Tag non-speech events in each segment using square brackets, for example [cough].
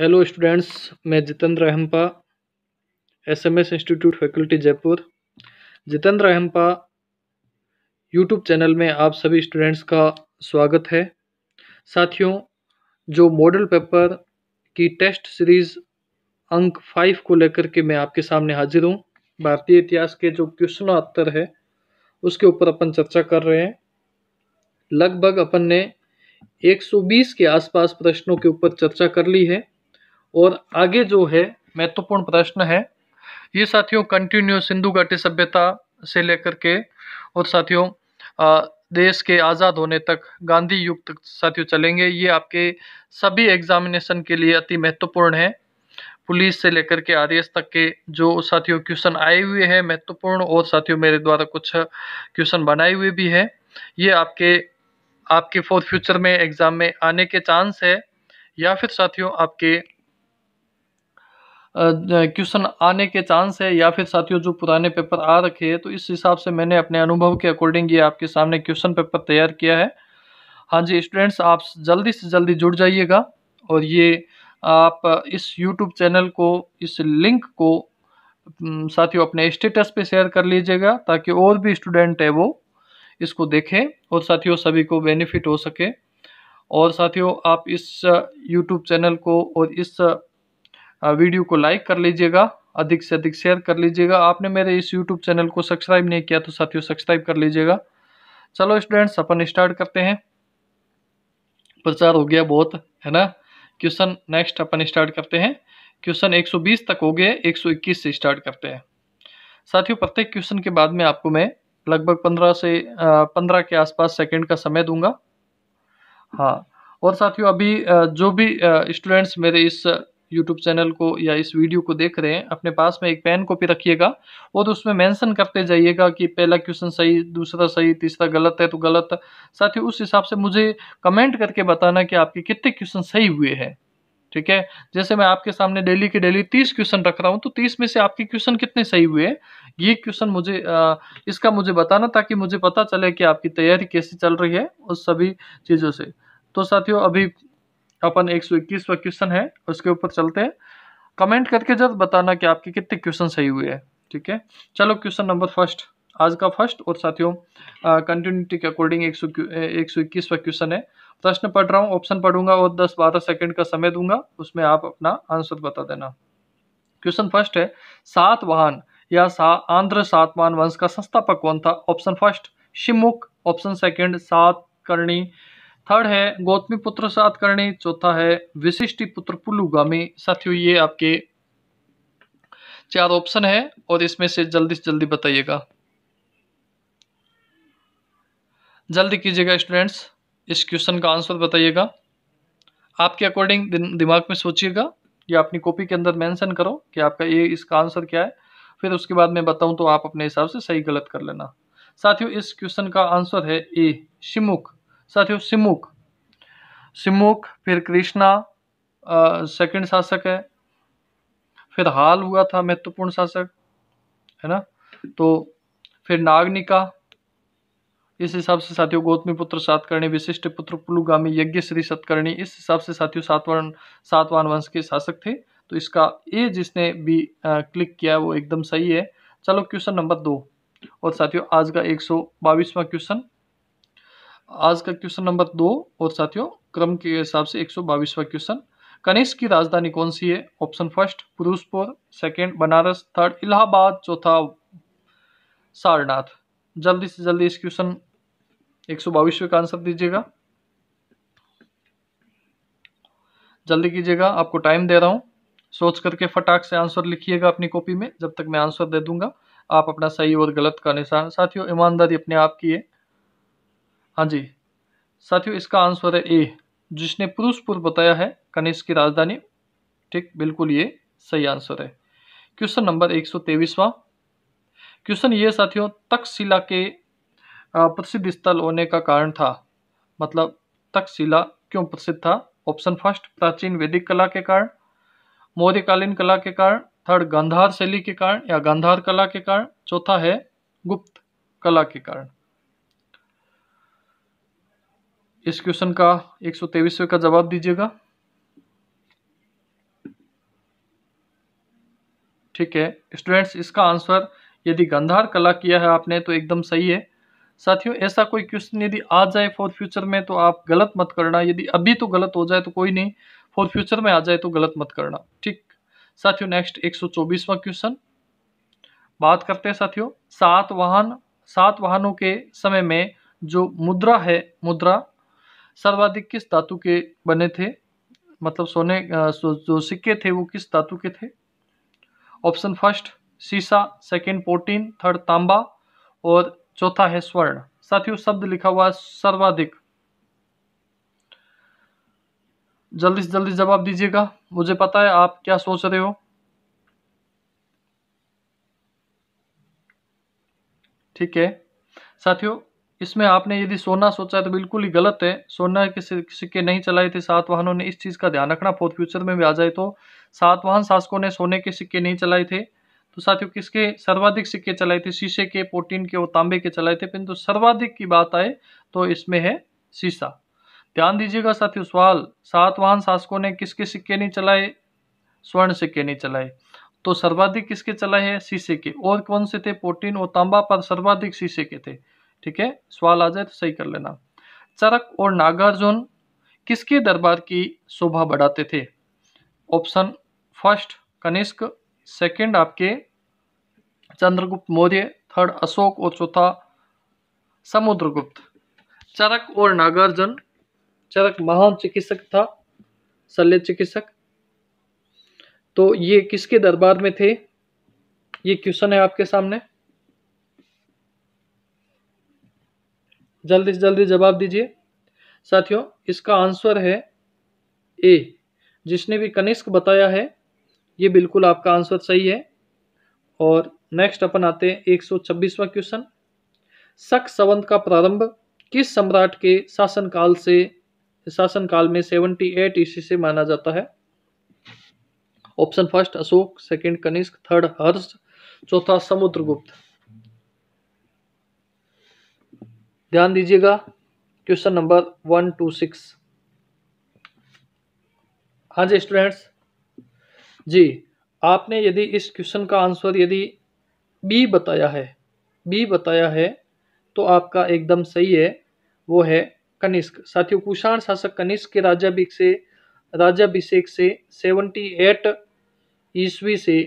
Hello students मैं Jitendra अहम्पा SMS institute faculty Jaipur Jitendra अहम्पा YouTube channel में आप सभी स्टूडेंट्स का स्वागत है। साथियों, जो मॉडल पेपर की टेस्ट सीरीज़ अंक फाइव को लेकर के मैं आपके सामने हाजिर हूँ, भारतीय इतिहास के जो क्वेश्चन उत्तर है, उसके ऊपर अपन चर्चा कर रहे हैं। लगभग अपन ने 120 के आसपास प्रश्नों के ऊपर चर्चा कर ली है। और आगे जो है महत्वपूर्ण प्रश्न है, ये साथियों कंटिन्यू सिंधु घाटी सभ्यता से लेकर के और साथियों देश के आज़ाद होने तक, गांधी युग तक साथियों चलेंगे। ये आपके सभी एग्जामिनेशन के लिए अति महत्वपूर्ण है। पुलिस से लेकर के आर तक के जो साथियों क्वेश्चन आए हुए हैं, महत्वपूर्ण और साथियों मेरे द्वारा कुछ क्वेश्चन बनाए हुए भी है। ये आपके आपके फॉर फ्यूचर में एग्ज़ाम में आने के चांस है। या फिर साथियों, आपके क्वेश्चन आने के चांस है या फिर साथियों, जो पुराने पेपर आ रखे हैं तो इस हिसाब से मैंने अपने अनुभव के अकॉर्डिंग ये आपके सामने क्वेश्चन पेपर तैयार किया है। हाँ जी स्टूडेंट्स आप जल्दी से जल्दी जुड़ जाइएगा और ये आप इस यूट्यूब चैनल को, इस लिंक को साथियों, अपने स्टेटस पे शेयर कर लीजिएगा ताकि और भी स्टूडेंट है वो इसको देखें और साथियों, सभी को बेनिफिट हो सके। और साथियों, आप इस यूट्यूब चैनल को और इस वीडियो को लाइक कर लीजिएगा, अधिक से अधिक शेयर कर लीजिएगा। आपने मेरे इस यूट्यूब चैनल को सब्सक्राइब नहीं किया तो साथियों, सब्सक्राइब कर लीजिएगा। चलो स्टूडेंट्स, अपन स्टार्ट करते हैं। प्रचार हो गया बहुत, है ना? क्वेश्चन नेक्स्ट अपन स्टार्ट करते हैं। क्वेश्चन 120 तक हो गए 121 से स्टार्ट करते हैं। साथियों, प्रत्येक क्वेश्चन के बाद में आपको मैं लगभग 15 से 15 के आसपास सेकंड का समय दूँगा। हाँ और साथियों, अभी जो भी स्टूडेंट्स मेरे इस यूट्यूब चैनल को या इस वीडियो को देख रहे हैं अपने पास में एक पेन कॉपी रखिएगा और उसमें मेंशन करते जाइएगा कि पहला क्वेश्चन सही दूसरा सही तीसरा गलत है तो गलत। साथ ही उस हिसाब से मुझे कमेंट करके बताना कि आपके कितने क्वेश्चन सही हुए हैं ठीक है? जैसे मैं आपके सामने डेली के डेली तीस क्वेश्चन रख रहा हूँ तो तीस में से आपके क्वेश्चन कितने सही हुए ये क्वेश्चन मुझे आ, इसका मुझे बताना ताकि मुझे पता चले कि आपकी तैयारी कैसी चल रही है उस सभी चीज़ों से। तो साथियों अभी अपन एक सौ इक्कीसवा क्वेश्चन है, उसके ऊपर चलते हैं। कमेंट करके जब बताना कि आपके कितने क्वेश्चन सही हुए हैं, ठीक है? चलो क्वेश्चन नंबर फ़र्स्ट आज का फ़र्स्ट और साथियों कंटिन्यूटी के अकॉर्डिंग एक सौ एक सौ इक्कीसवा क्वेश्चन है। प्रश्न पढ़ रहा हूँ ऑप्शन पढ़ूँगा और दस बारह सेकंड का समय दूँगा, उसमें आप अपना आंसर बता देना। क्वेश्चन फ़र्स्ट है, सात वाहन, या सा, आंध्र सातवान वंश का संस्थापक कौन था? ऑप्शन फ़र्स्ट शिमुख ऑप्शन सेकंड सात करणी। थर्ड है, गौतमी पुत्र सातकर्णी चौथा है, विशिष्टि पुत्र पुलुगामी। साथियों, ये आपके चार ऑप्शन है और इसमें से जल्दी से जल्दी बताइएगा। जल्दी कीजिएगा स्टूडेंट्स इस क्वेश्चन का आंसर बताइएगा। आपके अकॉर्डिंग दिमाग में सोचिएगा या अपनी कॉपी के अंदर मेंशन करो कि आपका ये, इसका आंसर क्या है। फिर उसके बाद मैं बताऊँ तो आप अपने हिसाब से सही गलत कर लेना। साथियों, इस क्वेश्चन का आंसर है ए, शिमुख। साथियों सिमुख सिमुख फिर कृष्णा सेकंड शासक है। फिर हाल हुआ था महत्वपूर्ण शासक है ना? तो फिर नागनिका। इस हिसाब से साथियों गौतमी पुत्र सातकर्णी विशिष्ट पुत्र पुलुगामी यज्ञ श्री सतकर्णी इस हिसाब से साथियों सातवान सातवान वंश के शासक थे। तो इसका ए जिसने भी आ, क्लिक किया वो एकदम सही है। चलो क्वेश्चन नंबर दो। और साथियों आज का एक सौ बाईसवा क्वेश्चन आज का क्वेश्चन नंबर दो, और साथियों, क्रम के हिसाब से एक सौ बाईसवा क्वेश्चन। कनिष्क की राजधानी कौन सी है? Option first Purushpur second Banaras third Allahabad, चौथा, सारनाथ। जल्दी से जल्दी इस क्वेश्चन एक सौ बाईसवें का आंसर दीजिएगा। जल्दी कीजिएगा, आपको टाइम दे रहा हूँ। सोच करके फटाक से आंसर लिखिएगा अपनी कॉपी में, जब तक मैं आंसर दे दूँगा। आप अपना सही और गलत का निशान, साथियों, ईमानदारी अपने आप की है। हाँ जी। साथियों, इसका आंसर है ए, जिसने पुरुषपुर बताया है कनिष्क की राजधानी। ठीक, बिल्कुल ये सही आंसर है। क्वेश्चन नंबर एक सौ तेईसवा। क्वेश्चन ये साथियों, तक्षशिला के प्रसिद्ध स्थल होने का कारण था। मतलब तक्षशिला क्यों प्रसिद्ध था? ऑप्शन फ़र्स्ट, प्राचीन वैदिक कला के कारण, मौर्यकालीन कला के कारण, थर्ड, गांधार शैली के कारण या गांधार कला के कारण, चौथा है गुप्त कला के कारण। इस क्वेश्चन का एक सौ का जवाब दीजिएगा। ठीक है स्टूडेंट्स इसका आंसर यदि गंधार कला किया है आपने तो एकदम सही है। साथियों, ऐसा कोई क्वेश्चन यदि आ जाए फॉर फ्यूचर में तो आप गलत मत करना। यदि अभी तो गलत हो जाए तो कोई नहीं। फॉर फ्यूचर में आ जाए तो गलत मत करना। ठीक। साथियों नेक्स्ट एक सौ चौबीसवा क्वेश्चन बात करते हैं साथियों, सात वाहन, सात वाहनों के समय में जो मुद्रा है, मुद्रा सर्वाधिक किस धातु के बने थे? मतलब सोने जो सिक्के थे, वो किस धातु के थे? ऑप्शन फ़र्स्ट, सीसा, सेकंड पोटीन थर्ड, तांबा, और चौथा है स्वर्ण। साथियों, शब्द लिखा हुआ सर्वाधिक। जल्दी से जल्दी जवाब दीजिएगा। मुझे पता है आप क्या सोच रहे हो। ठीक है। साथियों इसमें आपने यदि सोना सोचा है तो बिल्कुल ही गलत है। सोना के सिक्के नहीं चलाए थे सात वाहनों ने, इस चीज़ का ध्यान रखना। फोर्थ फ्यूचर में भी आ जाए तो सात वाहन शासकों ने सोने के सिक्के नहीं चलाए थे। तो साथियों, किसके? सर्वाधिक सिक्के चलाए थे। शीशे के, पोटीन के और तांबे के चलाए थे। परंतु सर्वाधिक की बात आए तो इसमें है शीशा। ध्यान दीजिएगा साथियों, सवाल, सात वाहन शासकों ने किसके सिक्के नहीं चलाए? स्वर्ण सिक्के नहीं चलाए। तो सर्वाधिक किसके चलाए हैं? शीशे के। और कौन से थे? पोटीन और तांबा पर सर्वाधिक शीशे के थे। ठीक है? सवाल आ जाए तो सही कर लेना। चरक और नागार्जुन किसके दरबार की शोभा बढ़ाते थे? ऑप्शन फ़र्स्ट कनिष्क, सेकंड आपके चंद्रगुप्त मौर्य, थर्ड अशोक और चौथा समुद्रगुप्त। चरक और नागार्जुन, चरक महान चिकित्सक था, शल्य चिकित्सक। तो ये किसके दरबार में थे? ये क्वेश्चन है आपके सामने। जल्दी से जल्दी जवाब दीजिए। साथियों, इसका आंसर है ए जिसने भी कनिष्क बताया है, ये बिल्कुल आपका आंसर सही है। और नेक्स्ट अपन आते हैं एक सौ छब्बीसवा क्वेश्चन शक संवंत का प्रारंभ किस सम्राट के शासनकाल से, शासनकाल में 78 ईस्वी से माना जाता है? Option first Ashoka second Kanishka third Harsha, चौथा, समुद्रगुप्त। ध्यान दीजिएगा question number one, two, six. हाँ जी स्टूडेंट्स जी, आपने यदि इस क्वेश्चन का आंसर यदि बी बताया है बी बताया है तो आपका एकदम सही है। वो है कनिष्क। साथियों, कुषाण शासक कनिष्क के राज्याभिषेक से राज्याभिषेक से 78 ईस्वी से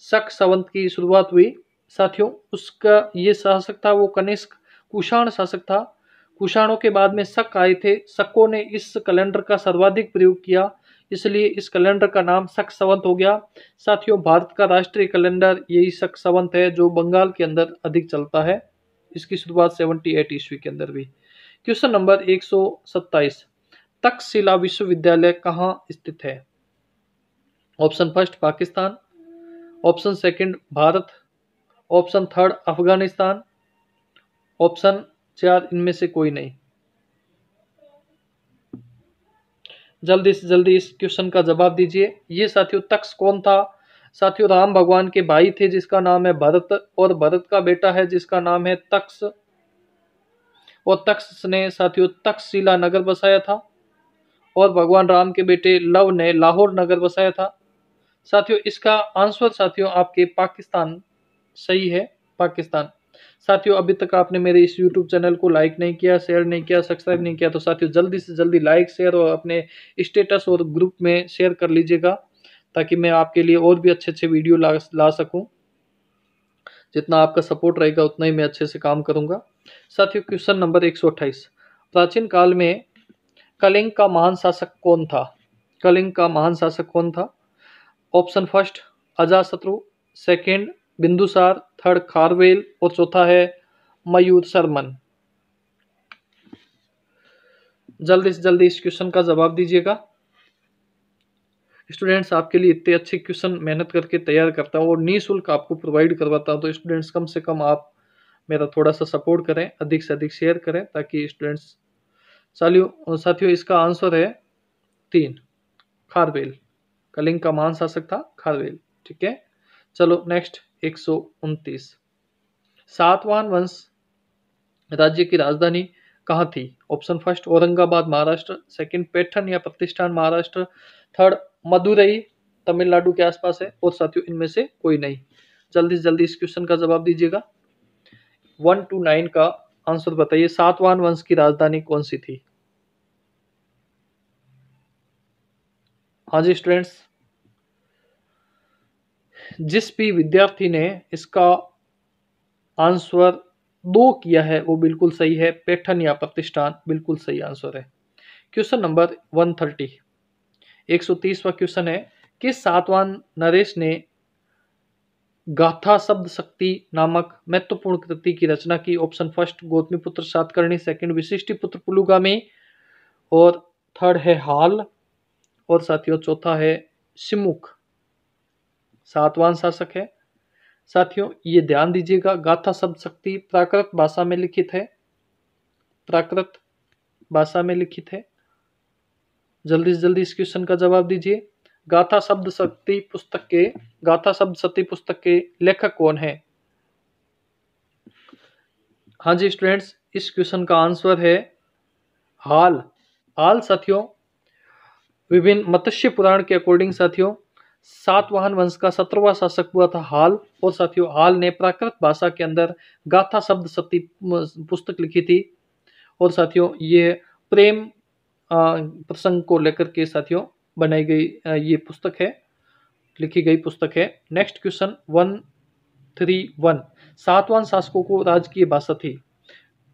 शक संवंत की शुरुआत हुई। साथियों, उसका ये शासक था, वो कनिष्क। कुषाण शासक था। कुषाणों के बाद में शक आए थे। शकों ने इस कैलेंडर का सर्वाधिक प्रयोग किया, इसलिए इस कैलेंडर का नाम शक संवंत हो गया। साथियों, भारत का राष्ट्रीय कैलेंडर यही शक संवंत है, जो बंगाल के अंदर अधिक चलता है। इसकी शुरुआत सेवेंटी एट ईस्वी के अंदर भी क्वेश्चन नंबर एक सौ सत्ताईस, तक्षशिला विश्वविद्यालय कहाँ स्थित है? Option first, Pakistan. Option second, Bharat. Option third, Afghanistan. Option चार इनमें से कोई नहीं। जल्दी से जल्दी इस क्वेश्चन का जवाब दीजिए। ये साथियों तक्ष कौन था? साथियों, राम भगवान के भाई थे, जिसका नाम है भरत, और भरत का बेटा है, जिसका नाम है तक्ष और तक्ष ने, साथियों तक्षशिला नगर बसाया था, और भगवान राम के बेटे लव ने लाहौर नगर बसाया था। साथियों, इसका आंसर साथियों, आपके पाकिस्तान सही है, पाकिस्तान। साथियों, अभी तक आपने मेरे इस यूट्यूब चैनल को लाइक नहीं किया शेयर नहीं किया सब्सक्राइब नहीं किया तो साथियों, जल्दी से जल्दी लाइक शेयर और अपने स्टेटस और ग्रुप में शेयर कर लीजिएगा, ताकि मैं आपके लिए और भी अच्छे अच्छे वीडियो ला ला सकूँ। जितना आपका सपोर्ट रहेगा, उतना ही मैं अच्छे से काम करूँगा। साथियों क्वेश्चन नंबर एक सौ अट्ठाइस प्राचीन काल में कलिंग का महान शासक कौन था? कलिंग का महान शासक कौन था? Option first Ajatashatru. Second Bindusara third Kharavela और चौथा है मयूर शर्मन। जल्दी से जल्दी इस क्वेश्चन का जवाब दीजिएगा। स्टूडेंट्स आपके लिए इतने अच्छे क्वेश्चन मेहनत करके तैयार करता हूँ और निःशुल्क आपको प्रोवाइड करवाता हूँ तो स्टूडेंट्स कम से कम आप मेरा थोड़ा सा सपोर्ट करें अधिक से अधिक शेयर करें, ताकि स्टूडेंट्स सालियों साथियों, इसका आंसर है तीन खारवेल कलिंग का महान शासक था खारवेल ठीक है? चलो नेक्स्ट एक सौ उनतीस। सातवान वंश राज्य की राजधानी कहाँ थी? Option first, Aurangabad, Maharashtra. Second Paithan या प्रतिष्ठान, महाराष्ट्र। थर्ड, मदुरई, तमिलनाडु के आसपास है। और साथियों, इनमें से कोई नहीं। जल्दी से जल्दी इस क्वेश्चन का जवाब दीजिएगा। वन टू नाइन का आंसर बताइए सातवान वंश की राजधानी कौन सी थी? हाँ जी, स्टूडेंट्स जिस भी विद्यार्थी ने इसका आंसर दो किया है, वो बिल्कुल सही है। पैठन या प्रतिष्ठान, बिल्कुल सही आंसर है। Question number one thirty. एक सौ तीसवा क्वेश्चन है, कि सातवान नरेश ने गाथा शब्द शक्ति नामक महत्वपूर्ण कृति की रचना की। ऑप्शन फ़र्स्ट गौतमी पुत्र सातकर्णी, सेकंड विशिष्टि पुत्र पुलुगामी, और थर्ड है हाल, और साथियों, चौथा है सिमुख। सातवां शासक है। साथियों, ये ध्यान दीजिएगा, गाथा शब्द शक्ति प्राकृत भाषा में लिखित है। प्राकृत भाषा में लिखित है। जल्दी से जल्दी इस क्वेश्चन का जवाब दीजिए। गाथा शब्द शक्ति पुस्तक के, गाथा शब्द शक्ति पुस्तक के लेखक कौन है? हाँ जी स्टूडेंट्स इस क्वेश्चन का आंसर है हाल। हाल, साथियों, विभिन्न मत्स्य पुराण के अकॉर्डिंग साथियों सातवाहन वंश का सत्रहवा शासक हुआ था हाल। और साथियों, हाल ने प्राकृत भाषा के अंदर गाथा शब्द सती पुस्तक लिखी थी। और साथियों, ये प्रेम प्रसंग को लेकर के साथियों, बनाई गई ये पुस्तक है, लिखी गई पुस्तक है। Next question one three one सातवान शासकों को राजकीय भाषा थी।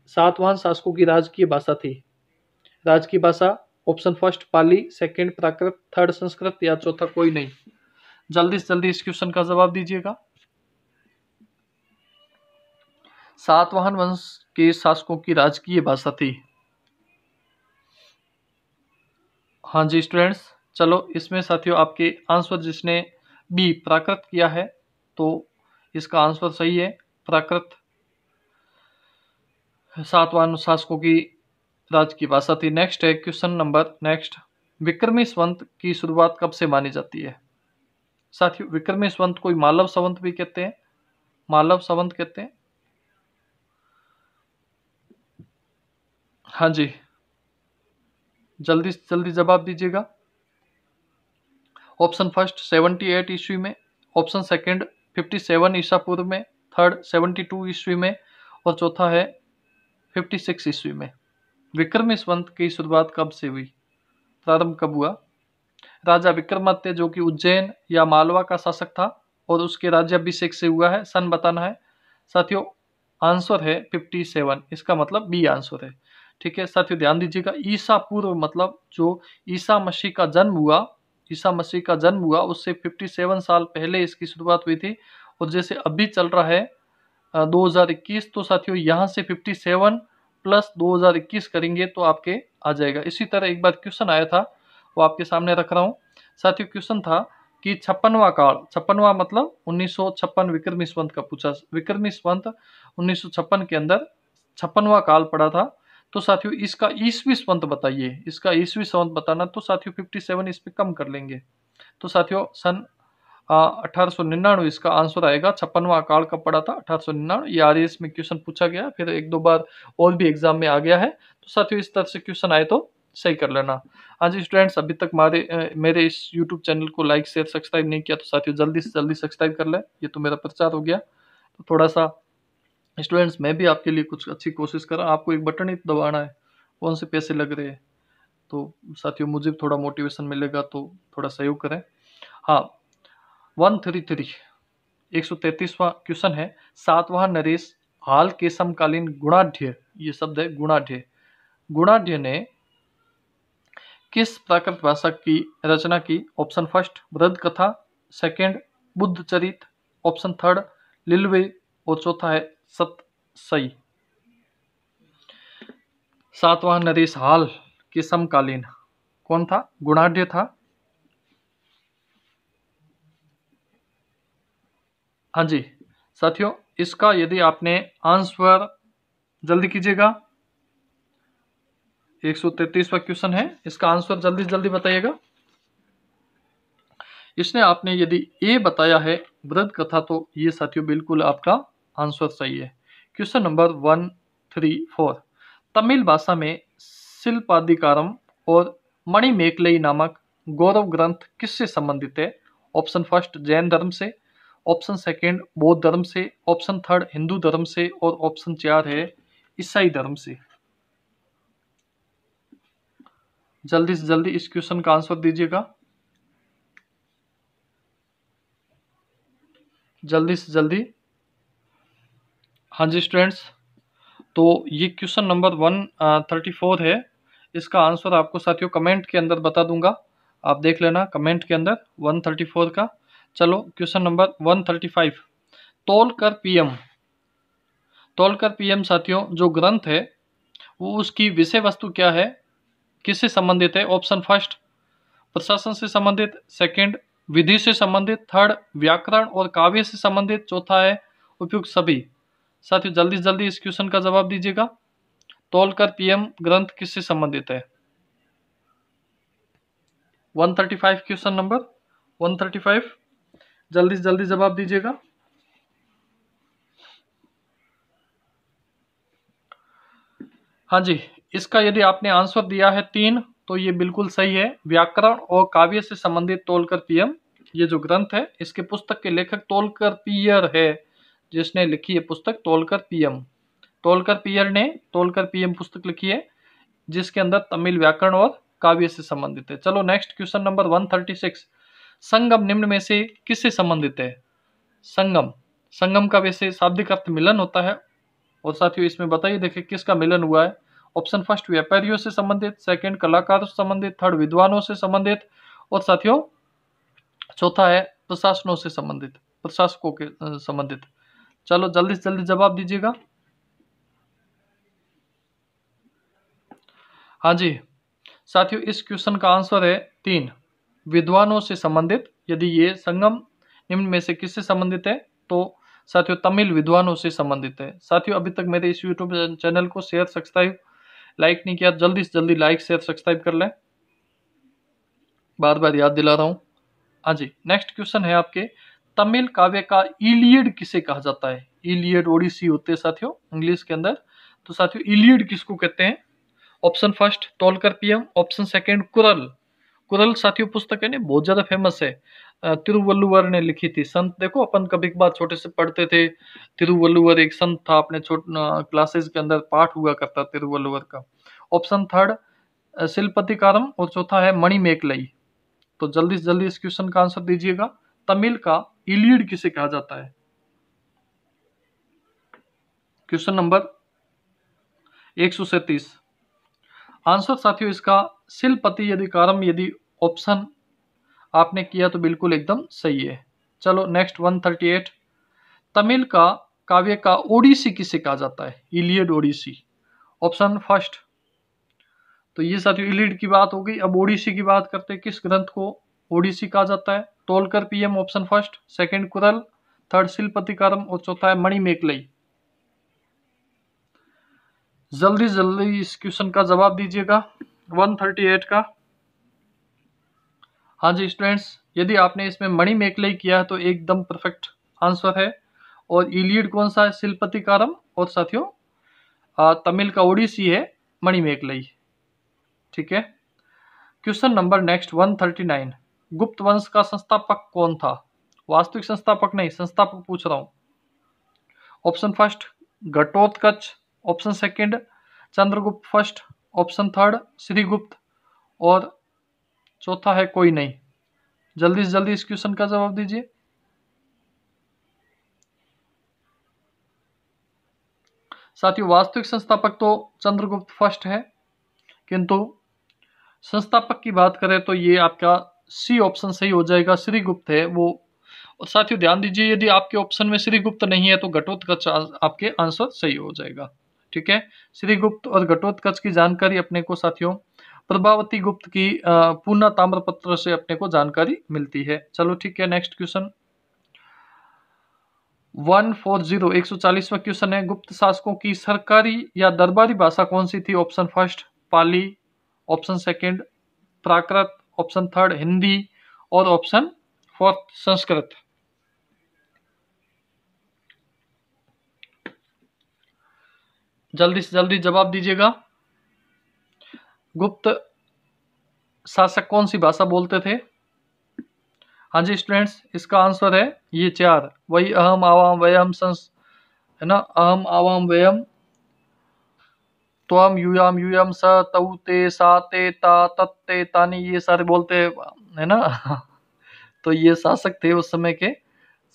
सातवान शासकों की राजकीय भाषा थी। राजकीय भाषा option first Pali. Second Prakrit. Third Sanskrit. या चौथा कोई नहीं। जल्दी से जल्दी इस क्वेश्चन का जवाब दीजिएगा। सातवाहन वंश के शासकों की राजकीय भाषा थी। हाँ जी स्टूडेंट्स चलो इसमें साथियों आपके आंसर जिसने बी प्राकृत किया है तो इसका आंसर सही है, प्राकृत। सातवान शासकों की राज की भाषा थी। नेक्स्ट है क्वेश्चन नंबर नेक्स्ट विक्रमी स्वंत की शुरुआत कब से मानी जाती है? साथियों विक्रमी स्वंत कोई मालव संवंत भी कहते हैं। मालव संवंत कहते हैं। हाँ जी। जल्दी जल्दी जवाब दीजिएगा। ऑप्शन फ़र्स्ट सेवेंटी एट ईस्वी में, ऑप्शन सेकंड फिफ्टी सेवन ईसा पूर्व में, थर्ड सेवेंटी टू ईस्वी में और चौथा है फिफ्टी सिक्स ईस्वी में। विक्रमी संवंत की शुरुआत कब से हुई? प्रारंभ कब हुआ? राजा विक्रमादित्य, जो कि उज्जैन या मालवा का शासक था, और उसके राज्याभिषेक से हुआ है, सन बताना है। साथियों, आंसर है फिफ्टी सेवन इसका मतलब बी आंसर है। ठीक है, साथियों, ध्यान दीजिएगा, ईसा पूर्व मतलब जो ईसा मसीह का जन्म हुआ, ईसा मसीह का जन्म हुआ, उससे 57 साल पहले इसकी शुरुआत हुई थी, और जैसे अभी चल रहा है 2021 तो साथियों, यहाँ से 57 प्लस 2021 करेंगे तो आपके आ जाएगा। इसी तरह एक बार क्वेश्चन आया था वो आपके सामने रख रहा हूँ। साथियों क्वेश्चन था कि छप्पनवा काल, छप्पनवा मतलब उन्नीस सौ छप्पन विक्रमी स्वंत का पूछा। विक्रमी स्वंत उन्नीस सौ छप्पन के अंदर छप्पनवा काल पड़ा था। तो साथियों, इसका ईसवी स्वंत बताइए। इसका ईसवी स्वंत बताना तो साथियों फिफ्टी सेवन इस पर कम कर लेंगे। तो साथियों, सन अठारह सौ निन्यानवे इसका आंसर आएगा। छप्पनवा काल का पड़ा था? अठारह सौ निन्यानवे। ये आर में क्वेश्चन पूछा गया। फिर एक दो बार और भी एग्ज़ाम में आ गया है। तो साथियों, इस तरह से क्वेश्चन आए तो सही कर लेना। हाँ जी स्टूडेंट्स अभी तक मारे मेरे इस यूट्यूब चैनल को लाइक शेयर सब्सक्राइब नहीं किया तो साथियों, जल्दी से जल्दी सब्सक्राइब कर लें। ये तो मेरा प्रचार हो गया। तो थोड़ा सा स्टूडेंट्स मैं भी आपके लिए कुछ अच्छी कोशिश कर। रहा आपको एक बटन ही दबाना है। कौन से पैसे लग रहे हैं? तो साथियों, मुझे थोड़ा मोटिवेशन मिलेगा तो थोड़ा सहयोग करें। हाँ वन थ्री थ्री एक सौ तैतीसवा क्वेश्चन है। सातवां नरेश, हाल के समकालीन गुणाढ़ ये शब्द है गुणाढ़ गुणाढ़ ने किस प्राकृत भाषा की रचना की ऑप्शन फ़र्स्ट वृद्ध कथा second Buddhacharita option third लिलवे, और चौथा है सत सई। सातवां नरेश हाल के समकालीन कौन था? गुणाढ़ था। हाँ जी, साथियों, इसका यदि आपने आंसर जल्दी कीजिएगा। एक सौ तैतीसवा क्वेश्चन है। इसका आंसर जल्दी जल्दी बताइएगा। इसने आपने यदि ए बताया है वृद्ध कथा तो ये साथियों, बिल्कुल आपका आंसर सही है। Question number one three four Tamil भाषा में शिल्पाधिकारम और मणिमेकलई नामक गौरव ग्रंथ किससे संबंधित है? ऑप्शन फ़र्स्ट जैन धर्म से। ऑप्शन सेकंड बौद्ध धर्म से। ऑप्शन थर्ड हिंदू धर्म से। और ऑप्शन चार है, ईसाई धर्म से। जल्दी से जल्दी इस क्वेश्चन का आंसर दीजिएगा। जल्दी से जल्दी। हाँ जी स्टूडेंट्स तो ये question number one thirty four है। इसका आंसर आपको साथियों कमेंट के अंदर बता दूँगा। आप देख लेना कमेंट के अंदर, वन थर्टी फोर का। चलो, question number one thirty five Tolkappiyam. तोल कर पीएम साथियों, जो ग्रंथ है, वो उसकी विषय वस्तु क्या है? किससे संबंधित है? ऑप्शन फ़र्स्ट, प्रशासन से संबंधित। सेकंड, विधि से संबंधित। थर्ड, व्याकरण और काव्य से संबंधित। चौथा है, उपयुक्त सभी। साथियों, जल्दी जल्दी इस क्वेश्चन का जवाब दीजिएगा। तोलकर पीएम ग्रंथ किससे संबंधित है? 135 क्वेश्चन नंबर 135 जल्दी जल्दी जवाब दीजिएगा। हाँ जी इसका यदि आपने आंसर दिया है तीन तो ये बिल्कुल सही है। व्याकरण और काव्य से संबंधित तोलकर पीएम, ये जो ग्रंथ है, इसके पुस्तक के लेखक तोलकर पियर है, जिसने लिखी है पुस्तक तोलकर पीएम। तोलकर पियर ने तोलकर पीएम पुस्तक लिखी है, जिसके अंदर तमिल व्याकरण और काव्य से संबंधित है। चलो नेक्स्ट क्वेश्चन नंबर 136 संगम निम्न में से किससे संबंधित है? संगम। संगम का वैसे शाब्दिक अर्थ मिलन होता है, और साथियों, इसमें बताइए, देखिए, किसका मिलन हुआ है? ऑप्शन फ़र्स्ट व्यापारियों से संबंधित, सेकंड कलाकारों से संबंधित, थर्ड विद्वानों से संबंधित, और साथियों, चौथा है प्रशासनों से संबंधित, प्रशासकों के संबंधित। चलो जल्दी से जल्दी जवाब दीजिएगा। हाँ जी, साथियों, इस क्वेश्चन का आंसर है तीन, विद्वानों से संबंधित, यदि ये संगम निम्न में से किससे संबंधित है तो साथियों, तमिल विद्वानों से संबंधित है। साथियों, अभी तक मेरे इस यूट्यूब चैनल को शेयर, सब्सक्राइब लाइक नहीं किया, जल्दी से जल्दी लाइक शेयर सब्सक्राइब कर लें। बार बार याद दिला रहा हूँ। हाँ जी नेक्स्ट क्वेश्चन है आपके। तमिल काव्य का इलियड किसे कहा जाता है? इलियड ओडिसी होते हैं साथियों, इंग्लिश के अंदर। तो साथियों, इलियड किसको कहते हैं? Option first Tolkappiyam option second Kural. Kural साथियों, पुस्तक है ना, बहुत ज़्यादा फ़ेमस है। तिरुवल्लुवर ने लिखी थी। संत, देखो, अपन कभी कभार छोटे से पढ़ते थे, तिरुवल्लुवर एक संत था, अपने क्लासेस के अंदर पाठ हुआ करता तिरुवल्लुवर का। ऑप्शन थर्ड शिल्पति कारम और चौथा है मणि मेकलई तो जल्दी से जल्दी इस क्वेश्चन का आंसर दीजिएगा। तमिल का इलियड किसे कहा जाता है? क्वेश्चन नंबर एक आंसर साथियों, इसका, शिलपति यदि कारम यदि ऑप्शन आपने किया तो बिल्कुल एकदम सही है। चलो नेक्स्ट 138 तमिल का काव्य का ओडिसी किसे कहा जाता है? Iliad Odyssey. Option first. तो ये साथियों, इलियड की बात हो गई। अब ओडिसी की बात करते हैं। किस ग्रंथ को ओडिसी कहा जाता है? Tolkappiyam, option first. Second Kural. Third Silappatikaram और चौथा है मणिमेकलई जल्दी जल्दी इस क्वेश्चन का जवाब दीजिएगा। 138 का। हाँ जी स्टूडेंट्स यदि आपने इसमें मणि मेकलई किया है तो एकदम परफेक्ट आंसर है। और इलियड कौन सा है? शिल्पति कारम। और साथियों तमिल का ओडिसी है मणि मेकलई ठीक है? क्वेश्चन नंबर नेक्स्ट 139 गुप्त वंश का संस्थापक कौन था? वास्तविक संस्थापक नहीं, संस्थापक पूछ रहा हूँ। Option first Ghatotkacha. Option second Chandragupta first option third Srigupta. और चौथा है, कोई नहीं। जल्दी से जल्दी इस क्वेश्चन का जवाब दीजिए। साथियों, वास्तविक संस्थापक तो चंद्रगुप्त फ़र्स्ट है, किंतु संस्थापक की बात करें तो ये आपका सी ऑप्शन सही हो जाएगा, श्रीगुप्त है वो। और साथियों, ध्यान दीजिए, यदि आपके ऑप्शन में श्रीगुप्त नहीं है तो घटोत्कच आपके आंसर सही हो जाएगा। ठीक है? श्रीगुप्त और घटोत्कच की जानकारी अपने को, साथियों प्रभावती गुप्त की पूर्ण ताम्रपत्र से अपने को जानकारी मिलती है। चलो ठीक है next question one four zero एक सौ चालीसवा क्वेश्चन है। गुप्त शासकों की सरकारी या दरबारी भाषा कौन सी थी? Option first Pali. Option second Prakrit. Option third Hindi. और ऑप्शन फोर्थ संस्कृत। जल्दी से जल्दी जवाब दीजिएगा। गुप्त शासक कौन सी भाषा बोलते थे? हाँ जी स्टूडेंट्स इसका आंसर है, ये चार। वही अहम, आवाम, वयम, संस, है ना? अहम, आवाम, वयम। त्वम, युयाम, युयम, स तऊ ते, सा, ते, ता तत्ते तानी, ये सारे बोलते, है ना? [laughs] तो ये शासक थे उस समय के।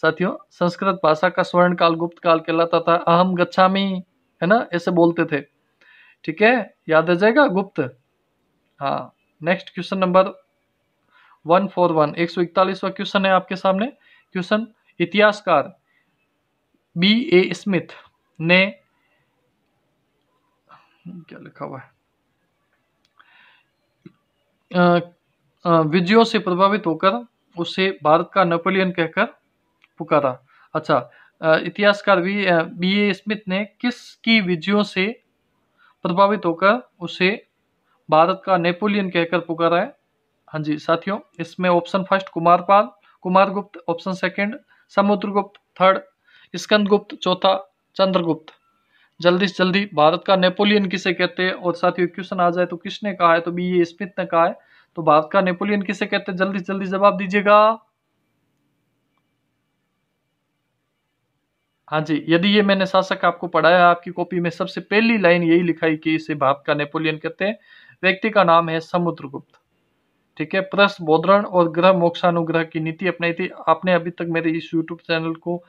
साथियों, संस्कृत भाषा का स्वर्ण काल, गुप्त काल कहलाता था। अहम गच्छामी, है ना? ऐसे बोलते थे। ठीक है? याद आ जाएगा? गुप्त। हाँ next question number one four one एक सौ इकतालीसवा क्वेश्चन है आपके सामने। क्वेश्चन इतिहासकार बी ए स्मिथ ने क्या लिखा हुआ है? विजयों से प्रभावित होकर उसे भारत का नेपोलियन कहकर पुकारा। अच्छा इतिहासकार बी ए स्मिथ ने किसकी विजयों से प्रभावित होकर उसे भारत का नेपोलियन कहकर पुकारा है। हाँ जी, साथियों, इसमें option first Kumar Kumarapala Kumaragupta option second Samudragupta third Skandagupta चौथा चंद्रगुप्त जल्दी से जल्दी, भारत का नेपोलियन किसे कहते हैं? और साथियों क्वेश्चन आ जाए तो किसने कहा है? तो बी ए स्मिथ ने कहा है। तो भारत का नेपोलियन किसे कहते हैं? जल्दी जल्दी जवाब दीजिएगा। हाँ जी, यदि ये मैंने शासक आपको पढ़ाया, आपकी कॉपी में सबसे पहली लाइन यही लिखाई कि इसे भारत का नेपोलियन कहते हैं। व्यक्ति का नाम है समुद्रगुप्त। ठीक है? प्रस बोधरण और ग्रह मोक्षानुग्रह की नीति अपनाई थी। आपने अभी तक मेरे इस यूट्यूब चैनल को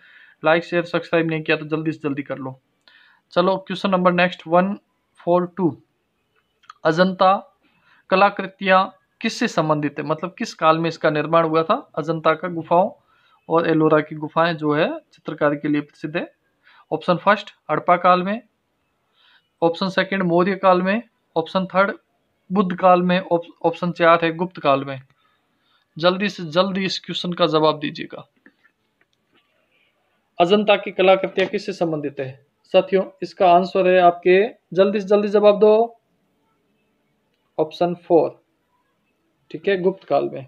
लाइक शेयर सब्सक्राइब नहीं किया तो जल्दी से जल्दी कर लो। चलो question number next one four two Ajanta कलाकृतियाँ किससे संबंधित है? मतलब किस काल में इसका निर्माण हुआ था? अजंता का गुफाओं और एलोरा की गुफाएँ जो है, चित्रकारी के लिए प्रसिद्ध है। ऑप्शन फ़र्स्ट हड़प्पा काल में। ऑप्शन सेकंड मौर्य काल में। ऑप्शन थर्ड बुद्ध काल में ऑप्शन चार है गुप्त काल में। जल्दी से जल्दी इस क्वेश्चन का जवाब दीजिएगा। अजंता की कलाकृतियाँ किससे संबंधित है? साथियों, इसका आंसर है आपके, जल्दी से जल्दी जवाब दो। ऑप्शन फोर ठीक है गुप्त काल में।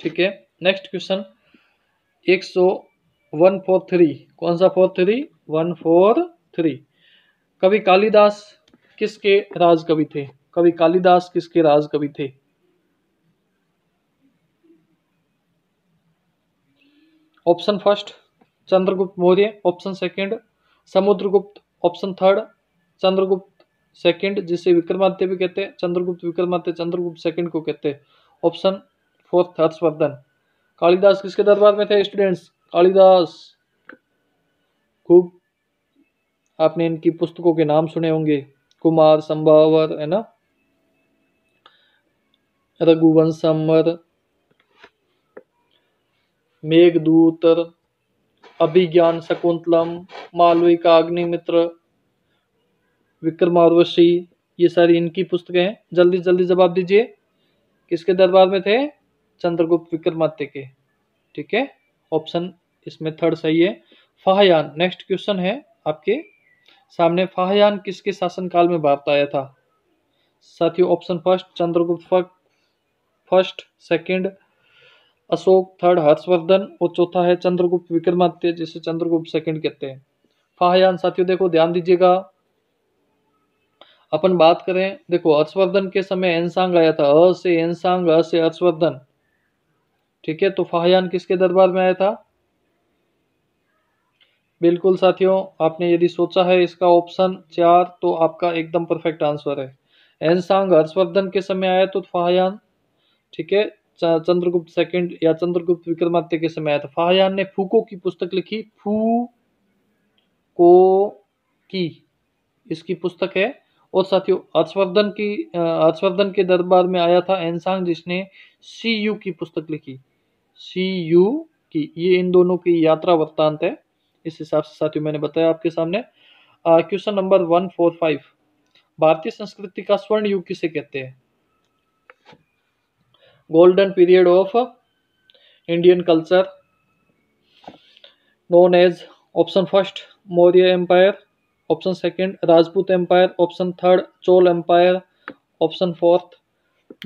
ठीक है नेक्स्ट क्वेश्चन एक सौ वन फोर थ्री। कौन सा four three? One four three. कवि कालिदास किसके राज कवि थे? कवि कालिदास किसके राज कवि थे? Option first, Chandragupta Maurya, option second, Samudragupta, option third, Chandragupta second, जिसे विक्रमादित्य भी कहते हैं, चंद्रगुप्त विक्रमादित्य, चंद्रगुप्त सेकंड को कहते हैं। Option fourth, Harshvardhan. कालिदास किसके दरबार में थे स्टूडेंट्स कालिदास। खूब। आपने इनकी पुस्तकों के नाम सुने होंगे। कुमार संभावर, है ना? रघुवंशमर मेघदूतर, अभिज्ञान शकुंतलम, मालविका अग्निमित्र विक्रमार्वशी ये सारी इनकी पुस्तकें हैं। जल्दी जल्दी जवाब दीजिए। किसके दरबार में थे? चंद्रगुप्त विक्रमादित्य के। ठीक है? ऑप्शन इसमें थर्ड सही है। फाहयान, नेक्स्ट क्वेश्चन है आपके। सामने फाहयान किसके शासनकाल में भारत आया था? साथियों option first Chandragupta first second Ashoka third Harshavardhana, और चौथा है चंद्रगुप्त विक्रमादित्य, जिसे चंद्रगुप्त सेकंड कहते हैं। फाहयान, साथियों, देखो, ध्यान दीजिएगा। अपन बात करें, देखो, हर्षवर्धन के समय एनसांग आया था। अ से एनसांग अ से हर्षवर्धन। ठीक है तो फाहयान किसके दरबार में आया था? बिल्कुल साथियों, आपने यदि सोचा है इसका ऑप्शन चार तो आपका एकदम परफेक्ट आंसर है। एनसांग हर्षवर्धन के समय आया तो फाहयान ठीक है? चंद्रगुप्त सेकंड या चंद्रगुप्त विक्रमादित्य के समय आया था। फाहयान ने फूको की पुस्तक लिखी फू को की इसकी पुस्तक है। और साथियों, हर्षवर्धन की हर्षवर्धन के दरबार में आया था एनसांग जिसने सी यू की पुस्तक लिखी। सी यू की, ये इन दोनों की यात्रा वृत्तांत है। इस हिसाब से साथियों मैंने बताया आपके सामने। Question number one four five भारतीय संस्कृति का स्वर्ण युग किसे कहते हैं? Golden period of Indian culture known age option first Maurya empire option second Rajput empire option third Chola empire option fourth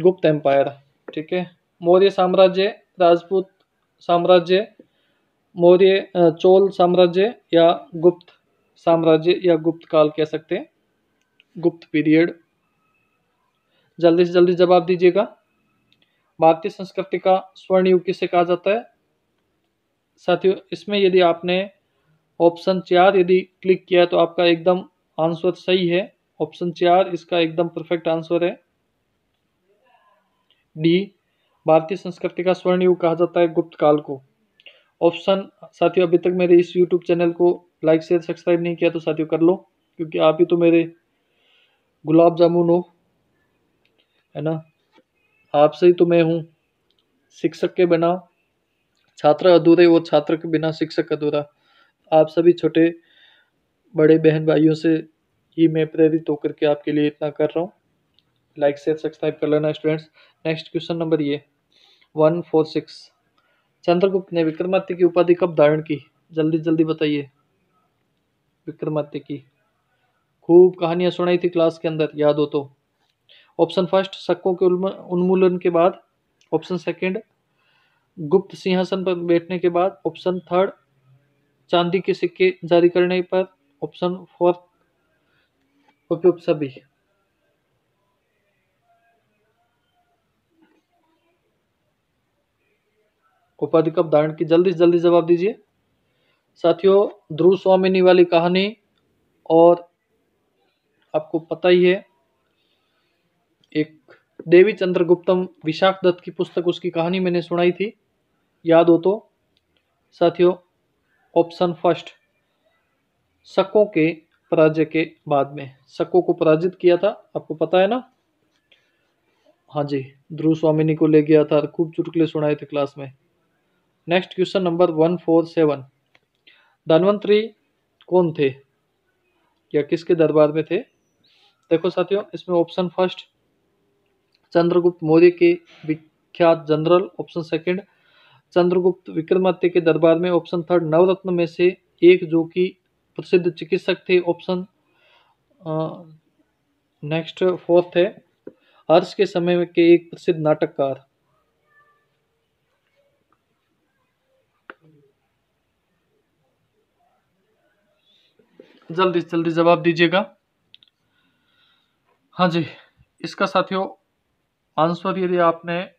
Gupta empire ठीक है? मौर्य साम्राज्य, राजपूत साम्राज्य मौर्य चोल साम्राज्य या गुप्त साम्राज्य या गुप्त काल कह सकते हैं। गुप्त पीरियड। जल्दी से जल्दी जवाब दीजिएगा। भारतीय संस्कृति का स्वर्ण युग किसे कहा जाता है? साथियों, इसमें यदि आपने ऑप्शन चार यदि क्लिक किया तो आपका एकदम आंसर सही है। ऑप्शन चार, इसका एकदम परफेक्ट आंसर है। डी भारतीय संस्कृति का स्वर्ण युग कहा जाता है गुप्त काल को। ऑप्शन, साथियों, अभी तक मेरे इस यूट्यूब चैनल को लाइक शेयर सब्सक्राइब नहीं किया तो साथियों कर लो, क्योंकि आप ही तो मेरे गुलाब जामुन हो, है ना? आपसे ही तो मैं हूँ, शिक्षक के बिना, छात्र अधूरे और छात्र के बिना शिक्षक अधूरा। आप सभी छोटे, बड़े बहन भाइयों से ही मैं प्रेरित होकर के आपके लिए इतना कर रहा हूँ। लाइक शेयर सब्सक्राइब कर लेना स्टूडेंट्स नेक्स्ट क्वेश्चन नंबर ये वन फोर सिक्स चंद्रगुप्त ने विक्रमादित्य की उपाधि कब धारण की? जल्दी जल्दी बताइए। विक्रमादित्य की। खूब कहानियाँ सुनाई थी क्लास के अंदर, याद हो तो। ऑप्शन फ़र्स्ट शक्कों के उन्मूलन के बाद। ऑप्शन सेकंड गुप्त सिंहासन पर बैठने के बाद। ऑप्शन थर्ड चांदी के सिक्के जारी करने पर। ऑप्शन फोर्थ उपयुक्त सभी। उपाधि कब धारण की। जल्दी से जल्दी जवाब दीजिए। साथियों, ध्रुव स्वामिनी वाली कहानी और आपको पता ही है, एक देवी चंद्र गुप्तम विशाख दत्त की पुस्तक, उसकी कहानी मैंने सुनाई थी। याद हो तो साथियों, ऑप्शन फ़र्स्ट शकों के पराजय के बाद में। शकों को पराजित किया था, आपको पता है ना? हाँ जी, ध्रुव स्वामिनी को ले गया था, खूब चुटकुले सुनाए थे क्लास में। Next question number one four seven Dhanvantari कौन थे? या किसके दरबार में थे? देखो साथियों, इसमें ऑप्शन फ़र्स्ट चंद्रगुप्त मौर्य के विख्यात general option second Chandragupta Vikramaditya के दरबार में ऑप्शन थर्ड नवरत्न में से एक जो कि प्रसिद्ध चिकित्सक थे ऑप्शन नेक्स्ट फोर्थ है हर्ष के समय के एक प्रसिद्ध नाटककार। जल्दी से जल्दी जवाब दीजिएगा। हाँ जी, इसका साथियों, आंसर यदि आपने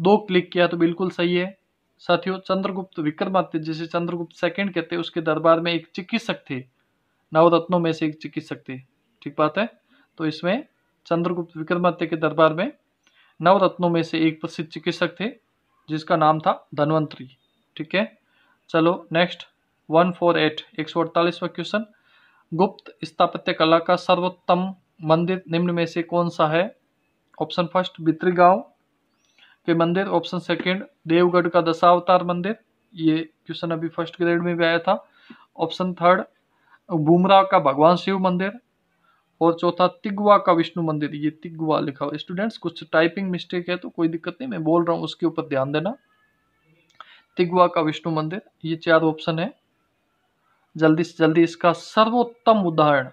दो क्लिक किया तो बिल्कुल सही है। साथियों, चंद्रगुप्त विक्रमादित्य जिसे चंद्रगुप्त सेकंड कहते हैं उसके दरबार में एक चिकित्सक थे। नवरत्नों में से एक चिकित्सक थे। ठीक बात है? तो इसमें चंद्रगुप्त विक्रमादित्य के दरबार में नवरत्नों में से एक प्रसिद्ध चिकित्सक थे, जिसका नाम था धनवंतरी। ठीक है? चलो नेक्स्ट वन फोर एट एक सौ अड़तालीसवा क्वेश्चन गुप्त स्थापत्य कला का सर्वोत्तम मंदिर निम्न में से कौन सा है? ऑप्शन फ़र्स्ट बित्री गाँव के मंदिर ऑप्शन सेकंड देवगढ़ का दशावतार मंदिर। ये क्वेश्चन अभी फ़र्स्ट ग्रेड में भी आया था। ऑप्शन थर्ड बुमरा का भगवान शिव मंदिर। और चौथा तिगवा का विष्णु मंदिर। ये तिगवा लिखा हुआ स्टूडेंट्स कुछ टाइपिंग मिस्टेक है तो कोई दिक्कत नहीं। मैं बोल रहा हूँ, उसके ऊपर ध्यान देना। तिगवा का विष्णु मंदिर। ये चार ऑप्शन है। जल्दी से जल्दी इसका सर्वोत्तम उदाहरण।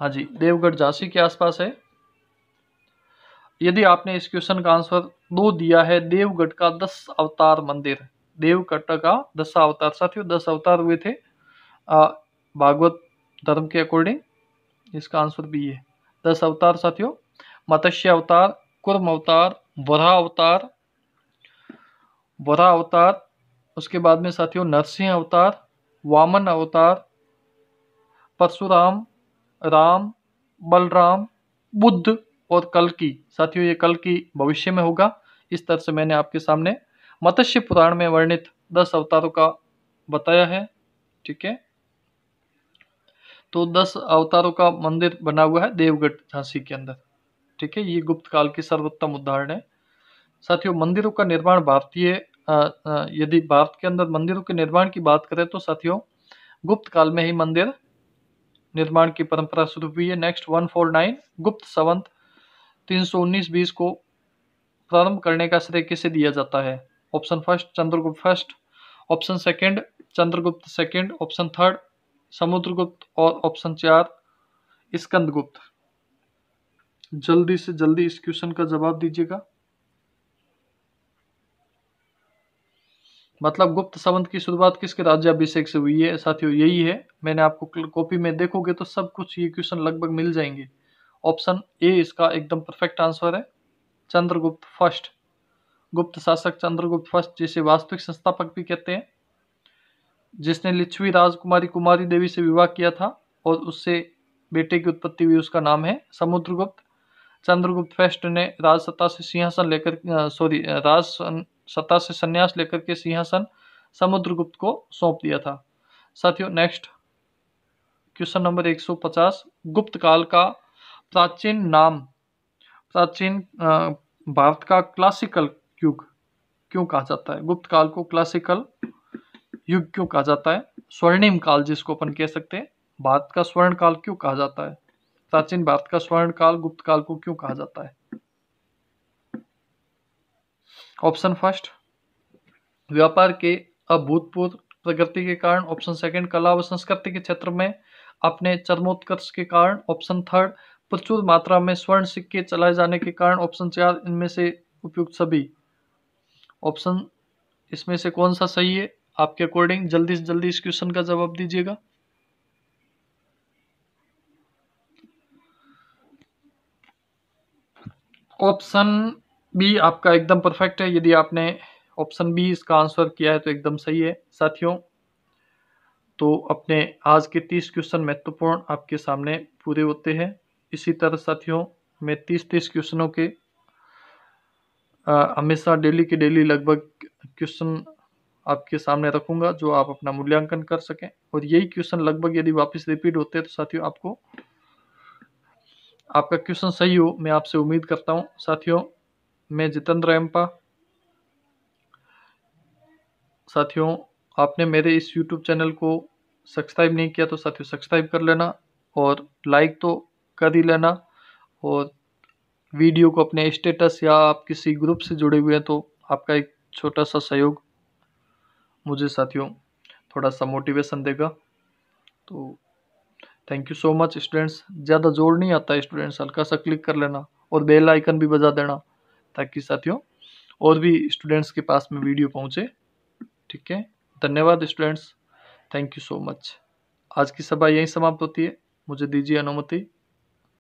हाँ जी, देवगढ़ झांसी के आसपास है। यदि आपने इस क्वेश्चन का आंसर दो दिया है, देवगढ़ का दस अवतार मंदिर। देवगढ़ का दस अवतार, साथियों, दस अवतार हुए थे। भागवत धर्म के अकॉर्डिंग इसका आंसर भी है। दस अवतार, साथियों, मत्स्य अवतार, कुर्म अवतार वरा अवतार वरा अवतार उसके बाद में साथियों नरसिंह अवतार, वामन अवतार, परशुराम, राम, बलराम, बुद्ध और कल की। साथियों, ये कल की भविष्य में होगा। इस तरह से मैंने आपके सामने मत्स्य पुराण में वर्णित दस अवतारों का बताया है, ठीक है? तो दस अवतारों का मंदिर बना हुआ है देवगढ़ झांसी के अंदर, ठीक है? ये गुप्त काल की सर्वोत्तम उदाहरण है। साथियों, मंदिरों का निर्माण भारतीय यदि भारत के अंदर मंदिरों के निर्माण की बात करें तो साथियों, गुप्त काल में ही मंदिर निर्माण की परंपरा शुरू हुई है। नेक्स्ट वन फोर नाइन गुप्त संवंत तीन सौ उन्नीस बीस को प्रारंभ करने का श्रेय किसे दिया जाता है? Option first Chandragupta first option second Chandragupta second option third Samudragupta और ऑप्शन चार, स्कंदगुप्त। जल्दी से जल्दी इस क्वेश्चन का जवाब दीजिएगा। मतलब गुप्त संबंध की शुरुआत किसके राज्याभिषेक से हुई है? साथियों, यही है। मैंने आपको कॉपी में देखोगे तो सब कुछ ये क्वेश्चन लगभग मिल जाएँगे। ऑप्शन ए इसका एकदम परफेक्ट आंसर है। चंद्रगुप्त फ़र्स्ट। गुप्त शासक चंद्रगुप्त फ़र्स्ट, जिसे वास्तविक संस्थापक भी कहते हैं, जिसने लिच्छवी राजकुमारी कुमारी देवी से विवाह किया था और उससे बेटे की उत्पत्ति हुई, उसका नाम है समुद्रगुप्त। चंद्रगुप्त फ़र्स्ट ने राजसत्ता से सिंहासन लेकर सॉरी राज सत्ता से संन्यास लेकर के सिंहासन समुद्रगुप्त को सौंप दिया था। साथियों नेक्स्ट क्वेश्चन नंबर 150 गुप्त काल का प्राचीन नाम, प्राचीन भारत का क्लासिकल युग क्यों कहा जाता है? गुप्त काल को क्लासिकल युग क्यों कहा जाता है? स्वर्णिम काल जिसको अपन कह सकते हैं, भारत का स्वर्ण काल क्यों कहा जाता है? प्राचीन भारत का स्वर्ण काल गुप्त काल को क्यों कहा जाता है? ऑप्शन फ़र्स्ट, व्यापार के अभूतपूर्व प्रगति के कारण, ऑप्शन सेकंड, कला व संस्कृति के क्षेत्र में अपने चरमोत्कर्ष के कारण, ऑप्शन थर्ड, प्रचुर मात्रा में स्वर्ण सिक्के चलाए जाने के कारण, ऑप्शन चार, इनमें से उपयुक्त सभी। ऑप्शन, इसमें से कौन सा सही है? आपके अकॉर्डिंग, जल्दी से जल्दी इस क्वेश्चन का जवाब दीजिएगा। ऑप्शन बी आपका एकदम परफेक्ट है। यदि आपने ऑप्शन बी इसका आंसर किया है तो एकदम सही है। साथियों तो अपने आज के तीस क्वेश्चन महत्वपूर्ण आपके सामने पूरे होते हैं। इसी तरह साथियों, मैं तीस तीस क्वेश्चनों के हमेशा डेली के डेली लगभग क्वेश्चन आपके सामने रखूँगा जो आप अपना मूल्यांकन कर सकें। और यही क्वेश्चन लगभग यदि वापस रिपीट होते हैं तो साथियों आपको, आपका क्वेश्चन सही हो। मैं आपसे उम्मीद करता हूँ। साथियों मैं जितेंद्र एम्पा। साथियों, आपने मेरे इस यूट्यूब चैनल को सब्सक्राइब नहीं किया तो साथियों सब्सक्राइब कर लेना और लाइक तो कर ही लेना और वीडियो को अपने स्टेटस या आप किसी ग्रुप से जुड़े हुए हैं तो आपका एक छोटा सा सहयोग मुझे साथियों थोड़ा सा मोटिवेशन देगा। तो thank you so much students ज़्यादा ज़ोर नहीं आता स्टूडेंट्स हल्का सा क्लिक कर लेना और बेल आइकन भी बजा देना। ताकि साथियों, और भी स्टूडेंट्स के पास में वीडियो पहुँचे। ठीक है? धन्यवाद students thank you so much आज की सभा यहीं समाप्त होती है। मुझे दीजिए अनुमति।